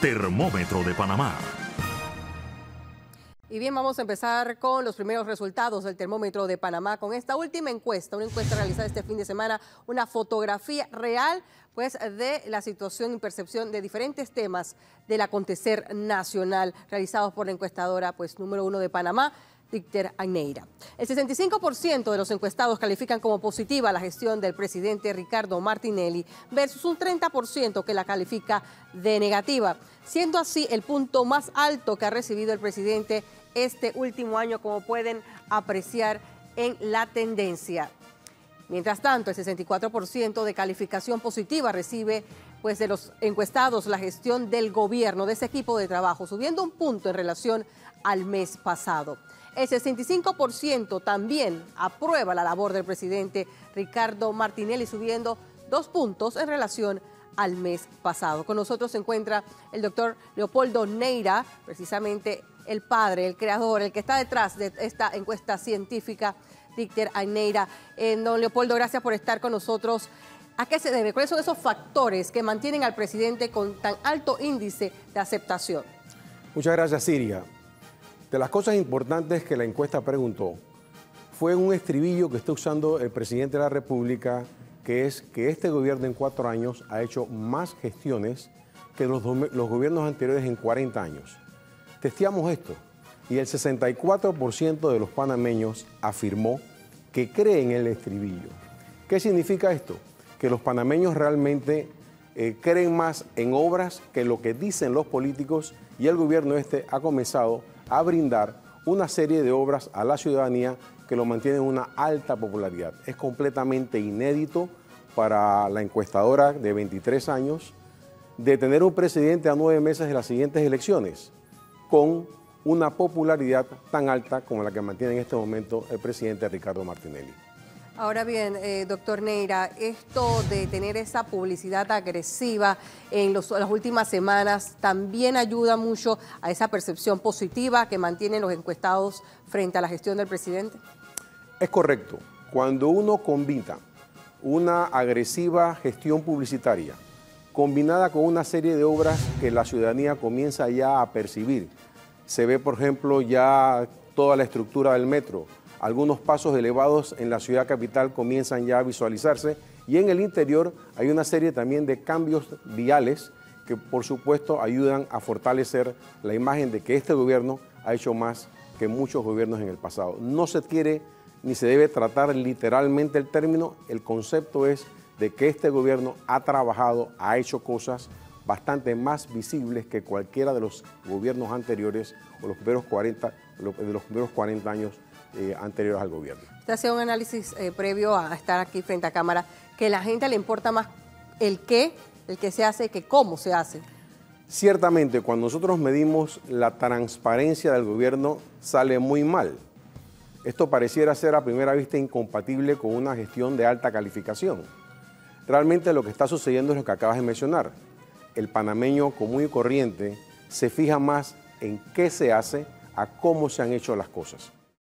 Termómetro de Panamá. Y bien, vamos a empezar con los primeros resultados del termómetro de Panamá con esta última encuesta, una encuesta realizada este fin de semana, una fotografía real pues de la situación y percepción de diferentes temas del acontecer nacional realizados por la encuestadora pues número uno de Panamá, Dicter Agneira. El 65% de los encuestados califican como positiva la gestión del presidente Ricardo Martinelli versus un 30% que la califica de negativa, siendo así el punto más alto que ha recibido el presidente este último año, como pueden apreciar en la tendencia. Mientras tanto, el 64% de calificación positiva recibe pues de los encuestados la gestión del gobierno de ese equipo de trabajo, subiendo un punto en relación al mes pasado. El 65% también aprueba la labor del presidente Ricardo Martinelli, subiendo dos puntos en relación al mes pasado. Con nosotros se encuentra el doctor Leopoldo Neira, precisamente el padre, el creador, el que está detrás de esta encuesta científica, Dicter Neira. Eh, don Leopoldo, gracias por estar con nosotros. ¿A qué se debe? ¿Cuáles son esos factores que mantienen al presidente con tan alto índice de aceptación? Muchas gracias, Siria. De las cosas importantes que la encuesta preguntó fue un estribillo que está usando el presidente de la República, que es que este gobierno en cuatro años ha hecho más gestiones que los, los gobiernos anteriores en 40 años. Testeamos esto y el 64% de los panameños afirmó que cree en el estribillo. ¿Qué significa esto? Que los panameños realmente eh, creen más en obras que lo que dicen los políticos y el gobierno este ha comenzado a brindar una serie de obras a la ciudadanía que lo mantienen en una alta popularidad. Es completamente inédito para la encuestadora de 23 años de tener un presidente a nueve meses de las siguientes elecciones con una popularidad tan alta como la que mantiene en este momento el presidente Ricardo Martinelli. Ahora bien, eh, doctor Neira, esto de tener esa publicidad agresiva en las últimas semanas también ayuda mucho a esa percepción positiva que mantienen los encuestados frente a la gestión del presidente. Es correcto. Cuando uno combina una agresiva gestión publicitaria combinada con una serie de obras que la ciudadanía comienza ya a percibir, se ve, por ejemplo, ya toda la estructura del metro, algunos pasos elevados en la ciudad capital comienzan ya a visualizarse y en el interior hay una serie también de cambios viales que por supuesto ayudan a fortalecer la imagen de que este gobierno ha hecho más que muchos gobiernos en el pasado. No se quiere ni se debe tratar literalmente el término, el concepto es de que este gobierno ha trabajado, ha hecho cosas bastante más visibles que cualquiera de los gobiernos anteriores o los primeros 40, de los primeros 40 años eh, anteriores al gobierno. Usted hacía un análisis eh, previo a estar aquí frente a cámara, que a la gente le importa más el qué, el que se hace, que cómo se hace. Ciertamente, cuando nosotros medimos la transparencia del gobierno, sale muy mal. Esto pareciera ser a primera vista incompatible con una gestión de alta calificación. Realmente lo que está sucediendo es lo que acabas de mencionar. El panameño común y corriente se fija más en qué se hace a cómo se han hecho las cosas.